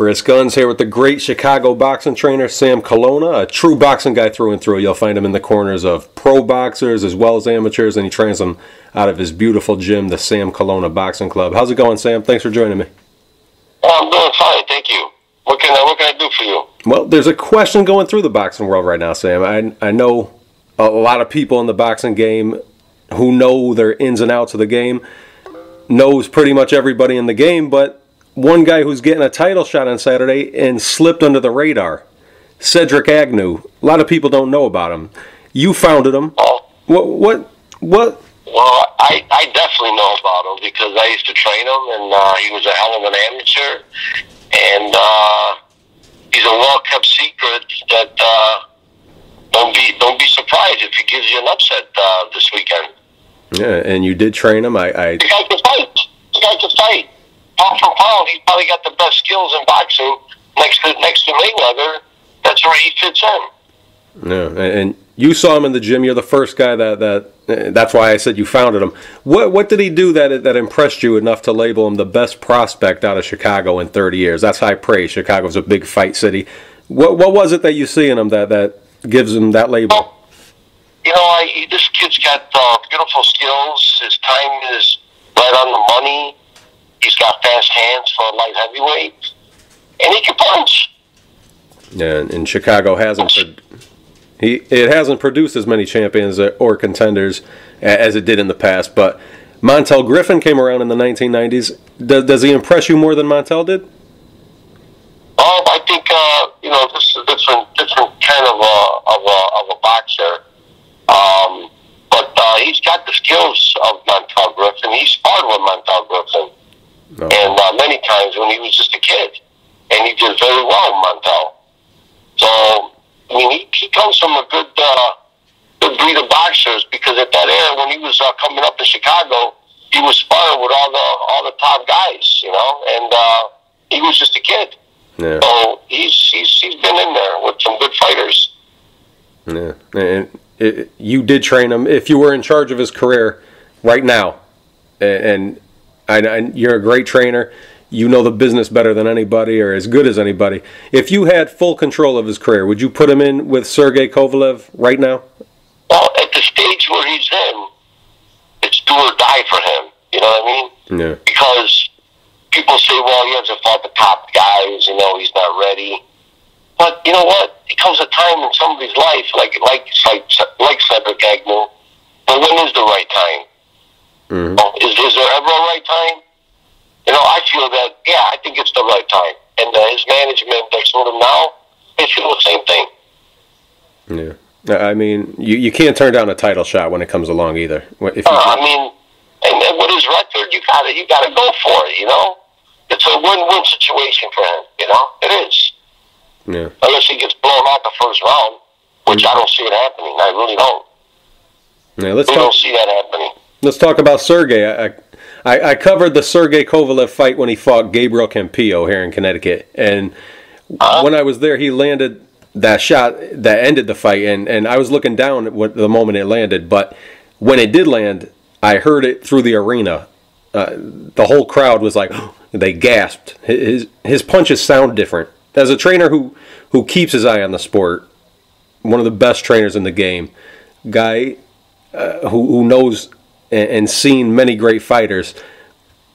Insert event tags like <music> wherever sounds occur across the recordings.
Chris Gunzz here with the great Chicago boxing trainer Sam Colonna, a true boxing guy through and through. You'll find him in the corners of pro boxers as well as amateurs, and he trains them out of his beautiful gym, the Sam Colonna Boxing Club. How's it going, Sam? Thanks for joining me. Oh, I'm doing fine, thank you. What can I, what can I do for you? Well, there's a question going through the boxing world right now, Sam. I I know a lot of people in the boxing game who know their ins and outs of the game knows pretty much everybody in the game, but one guy who's getting a title shot on Saturday and slipped under the radar. Cedric Agnew. A lot of people don't know about him. You founded him. Oh, What? What? What? well, I, I definitely know about him because I used to train him, and uh, he was a hell of an amateur. And uh, he's a well kept secret that uh, don't be don't be surprised if he gives you an upset uh, this weekend. Yeah, and you did train him. I. I The guy can fight. The guy can fight. Pound for pound, he's probably got the best skills in boxing next to next to Mayweather. That's where he fits in. yeah, and- you saw him in the gym. You're the first guy that that. That's why I said you founded him. What What did he do that that impressed you enough to label him the best prospect out of Chicago in 30 years? That's high praise. Chicago's a big fight city. What What was it that you see in him that that gives him that label? you know, I, this kid's got uh, beautiful skills. His time is right on the money. He's got fast hands for a light heavyweight, and he can punch. Yeah, and Chicago hasn't pro- he it hasn't produced as many champions or contenders as it did in the past. But Montel Griffin came around in the 1990s. Does, does he impress you more than Montel did? Um, I think uh, you know this is a different, different kind of a of a, of a boxer. Um, but uh, he's got the skills of Montel Griffin. He sparred with Montel Griffin, No. and uh, many times when he was just a kid, and he did very well in Montel. So I mean, he, he comes from a good uh, good breed of boxers because at that era when he was uh, coming up in Chicago, he was sparring with all the all the top guys, you know, and uh, he was just a kid. Yeah, So he's he's he's been in there with some good fighters. yeah. And it, you did train him. If you were in charge of his career right now, and, and, and you're a great trainer, you know the business better than anybody or as good as anybody. If you had full control of his career, would you put him in with Sergey Kovalev right now? Well, at the stage where he's in, it's do or die for him. You know what I mean? Yeah. Because people say, well, he hasn't fought the top guys. You know, he's not ready. But you know what? It comes a time in somebody's life, like like like like Cedric Agnew. But when is the right time? Mhm. Oh, Is is there ever a right time? You know, I feel that. Yeah, I think it's the right time. And uh, his management that's with him now, they feel the same thing. Yeah. I mean, you, you can't turn down a title shot when it comes along either. If you, Uh, I mean, and, and with his record, you gotta you gotta go for it. You know, it's a win-win situation for him. You know, it is. yeah. Unless he gets blown out the first round, which I don't see it happening. I really don't. Yeah, let's We talk. don't see that happening. Let's talk about Sergey. I, I, I covered the Sergey Kovalev fight when he fought Gabriel Campillo here in Connecticut, and when I was there, he landed that shot that ended the fight, and, and I was looking down at the moment it landed, but when it did land, I heard it through the arena. Uh, the whole crowd was like, <gasps> they gasped. His his punches sound different. As a trainer who who keeps his eye on the sport, one of the best trainers in the game, guy uh, who, who knows and, and seen many great fighters.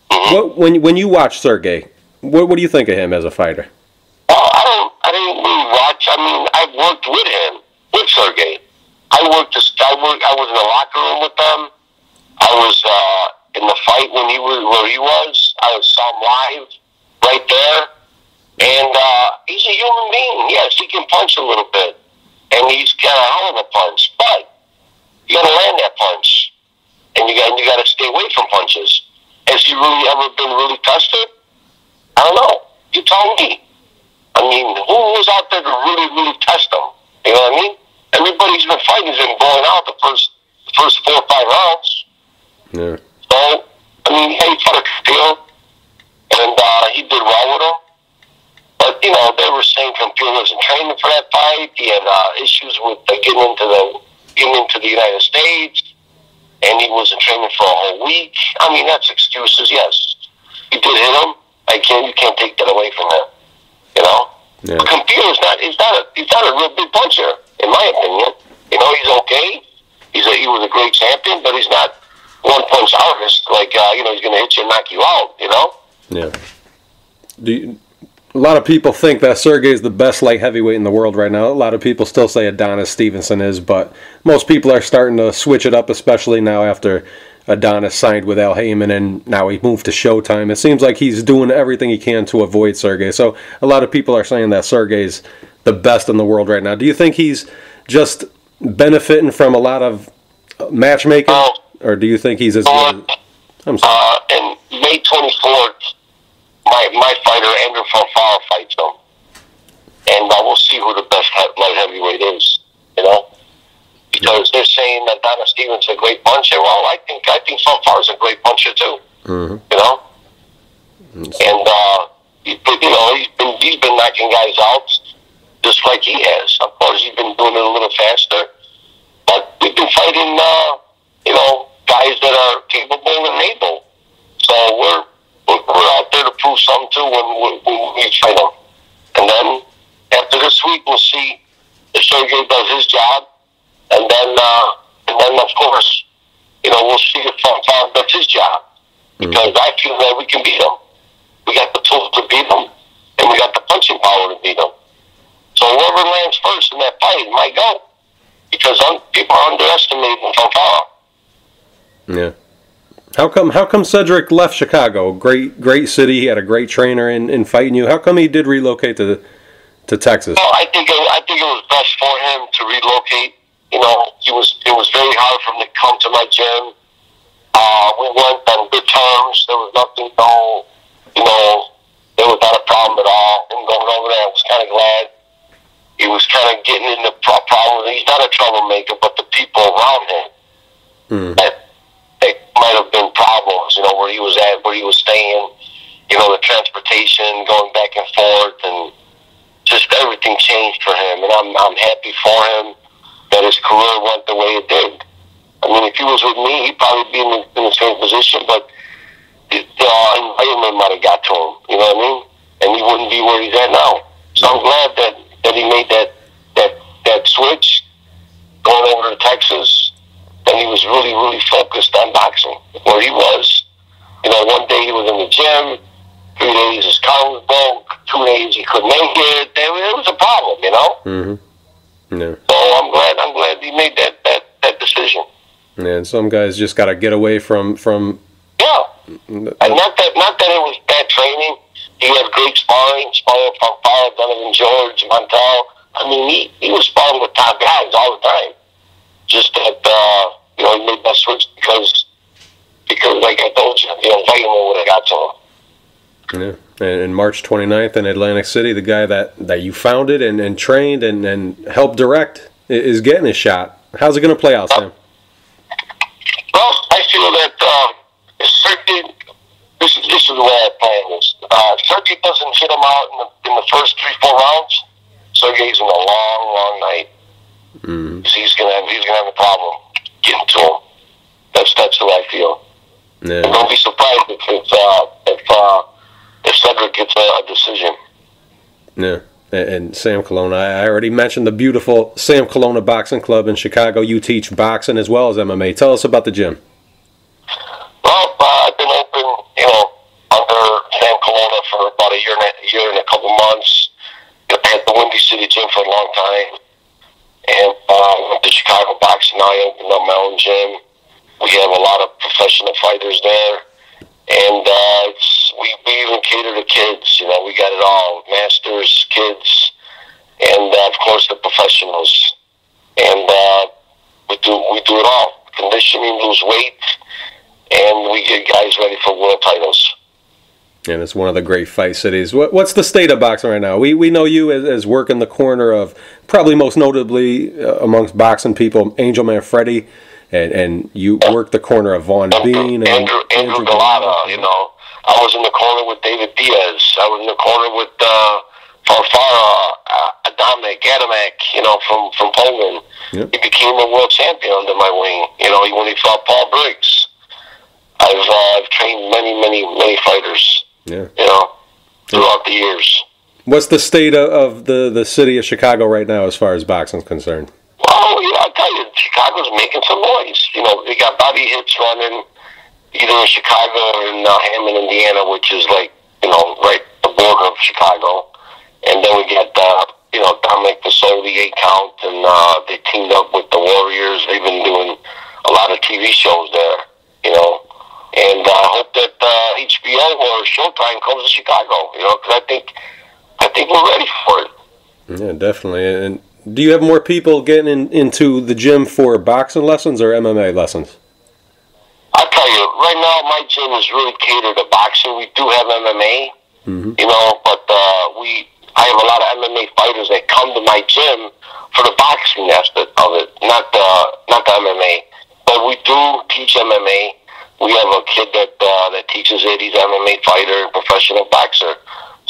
What when when you watch Sergey, what what do you think of him as a fighter? Well, I don't. I didn't really watch. I mean, I've worked with him, with Sergey. I worked. I worked. I was in the locker room with them. I was uh, in the fight when he was where he was. I saw him live right there, and uh, he's a human being. Yes, he can punch a little bit, and he's got a hell of a punch. But you got to land that punch, and you got you got to stay away from punches. Has he really ever been really tested? I don't know. You tell me. I mean, who was out there to really, really test him? You know what I mean? Everybody's been fighting has been blowing out the first, the first four or five rounds. Yeah. So, I mean, yeah, he fought a deal, and uh, he did well with him. But you know, they were saying Campillo wasn't training for that fight. He had uh, issues with uh, getting into the getting into the United States, and he wasn't training for a whole week. I mean, that's excuses. Yes, he did hit him. I can't. You can't take that away from him. You know? Yeah. Campillo's not he's not a he's not a real big puncher, in my opinion. You know, he's okay. He's a, he was a great champion, but he's not one punch artist. Like uh, you know, he's going to hit you and knock you out. You know. Yeah. Do you, a lot of people think that Sergey is the best light heavyweight in the world right now. A lot of people still say Adonis Stevenson is, but most people are starting to switch it up, especially now after Adonis signed with Al Haymon and now he moved to Showtime. It seems like he's doing everything he can to avoid Sergey. So a lot of people are saying that Sergey's the best in the world right now. Do you think he's just benefiting from a lot of matchmaking, Well, or do you think he's as uh, good? As, I'm sorry. uh, and May twenty fourth, my my fighter Andrew Fonfara fights him, and uh, we'll see who the best light heavyweight is. You know. Because they're saying that Donna Stevens is a great puncher. Well, I think I think Fonfara's a great puncher too. Mhm. You know, and uh, he, you know, he's been he's been knocking guys out just like he has. Of course, he's been doing it a little faster, but we've been fighting, uh, you know, guys that are capable and able. So we're we're, we're out there to prove something too when, when, when we fight them. And then after this week, we'll see if Sergey does his job, and then uh, and then of course, you know, we'll see if Fonfara does his job because I feel that we can beat him. We got the tools to beat him, and we got the punching power to beat him. So whoever lands first in that fight might go because un- people are underestimating Fonfara. Yeah. How come? How come Cedric left Chicago? Great, great city. He had a great trainer in, in fighting you. How come he did relocate to to Texas? Well, I think it, I think it was best for him to relocate. You know, he was it was very hard for him to come to my gym. Uh, we went on good terms. There was nothing, no, you know, there was not a problem at all. Him going over there, I was kind of glad. He was kind of getting into pro- problem. He's not a troublemaker, but the people around him Mm. that might have been problems. You know, where he was at, where he was staying. You know, the transportation going back and forth, and just everything changed for him. And I'm I'm happy for him that his career went the way it did. I mean, if he was with me, he'd probably be in the, in the same position, but the uh, environment might have got to him. You know what I mean? And he wouldn't be where he's at now. So I'm glad that that he made that that that switch going over to Texas. And he was really, really focused on boxing, where he was. You know, one day he was in the gym, three days his car was broke, two days he couldn't make it. There, it was a problem, you know. Mm-hmm. Yeah. So I'm glad, I'm glad he made that that, that decision. Yeah. And some guys just got to get away from from. Yeah, and not that not that it was bad training. He had great sparring, sparring from Fire, Donovan George, Montel. I mean, he, he was sparring with top guys all the time. Just that uh, you know he made that switch because because like I told you, the environment would have got to him. Yeah. And, and March 29th in Atlantic City, the guy that, that you founded and, and trained and, and helped direct is getting his shot. How's it going to play out, Sam? Well, I feel that uh, if Sergey, this is this is the way I plan this. Uh, doesn't hit him out in the, in the first three four rounds, Sergey's in a long long night. Mm-hmm. He's gonna have, he's gonna have a problem getting to him. That's that's how I feel. And Yeah. don't be surprised if if uh, if, uh, if Cedric gets a, a decision. Yeah. And, and Sam Colonna, I I already mentioned the beautiful Sam Colonna Boxing Club in Chicago. You teach boxing as well as MMA. Tell us about the gym. Well, uh, I've been open, you know, under Sam Colonna for about a year and a, year and a couple months. I had the Windy City Gym for a long time, and uh, went to Chicago Boxing. I opened up my own gym. We have a lot of professional fighters there, and uh, we we even cater to kids. You know, we got it all: masters, kids, and uh, of course the professionals. And uh, we do we do it all: conditioning, lose weight and we get guys ready for world titles. And it's one of the great fight cities. What, what's the state of boxing right now? We, we know you as, as working the corner of probably most notably uh, amongst boxing people, Angel Manfredy, and, and you worked the corner of Vaughn Bean and Andrew, Andrew Golota, you know. I was in the corner with David Diaz. I was in the corner with uh, Fonfara, uh, Adamek, Adamek, you know, from, from Poland. Yep. He became a world champion under my wing, you know, when he fought Paul Briggs. I've, uh, I've trained many, many, many fighters, Yeah. you know, throughout the years. What's the state of, of the, the city of Chicago right now as far as boxing's concerned? Well, yeah, I tell you, Chicago's making some noise. You know, they got Bobby Hitz running either in Chicago or in uh, Hammond, Indiana, which is like you know right the border of Chicago. And then we got uh, you know Dominic Vassell, the eight count, and uh, they teamed up with the Warriors. They've been doing a lot of TV shows there. You know, and uh, I hope that uh, HBO or Showtime comes to Chicago. You know, because I think I think we're ready for it. Yeah, definitely. And do you have more people getting in, into the gym for boxing lessons or MMA lessons? I'll tell you, right now my gym is really catered to boxing. We do have MMA, Mm-hmm. you know, but uh, we I have a lot of MMA fighters that come to my gym for the boxing aspect of it, not the not the MMA. But we do teach MMA. We have a kid that uh, that teaches it. He's an MMA fighter and professional boxer.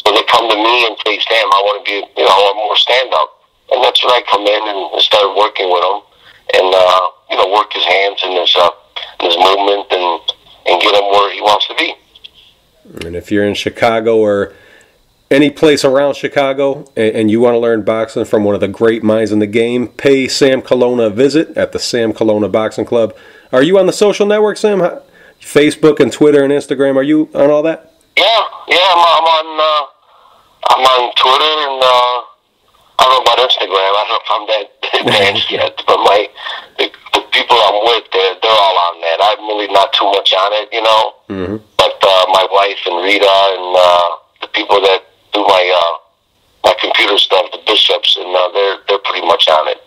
So they come to me and say, "Sam, I want to be, you know, I want more stand up." And that's when I come in and start working with him, and uh, you know, work his hands and his uh, his movement, and and get him where he wants to be. And if you're in Chicago or any place around Chicago and, and you want to learn boxing from one of the great minds in the game, pay Sam Colonna a visit at the Sam Colonna Boxing Club. Are you on the social network, Sam? Facebook and Twitter and Instagram. Are you on all that? Yeah, yeah, I'm, I'm on uh, I'm on Twitter and uh, I don't know about Instagram. I don't know if I'm that <laughs> advanced <laughs> yet, but my the, the people I'm with, they're, they're all on that. I'm really not too much on it, you know. Mm-hmm. But uh, my wife and Rita and uh, the people that do my uh, my computer stuff, the bishops, and uh, they're they're pretty much on it.